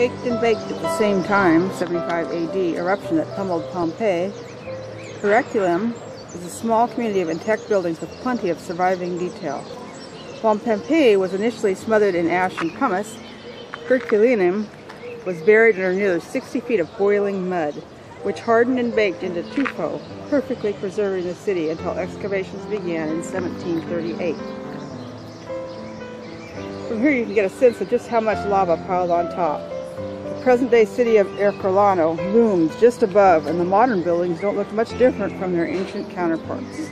caked and baked at the same time, 75 AD, eruption that pummeled Pompeii, Herculaneum is a small community of intact buildings with plenty of surviving detail. While Pompeii was initially smothered in ash and pumice, Herculaneum was buried under nearly 60 feet of boiling mud, which hardened and baked into tufa, perfectly preserving the city until excavations began in 1738. From here you can get a sense of just how much lava piled on top. The present-day city of Ercolano looms just above, and the modern buildings don't look much different from their ancient counterparts.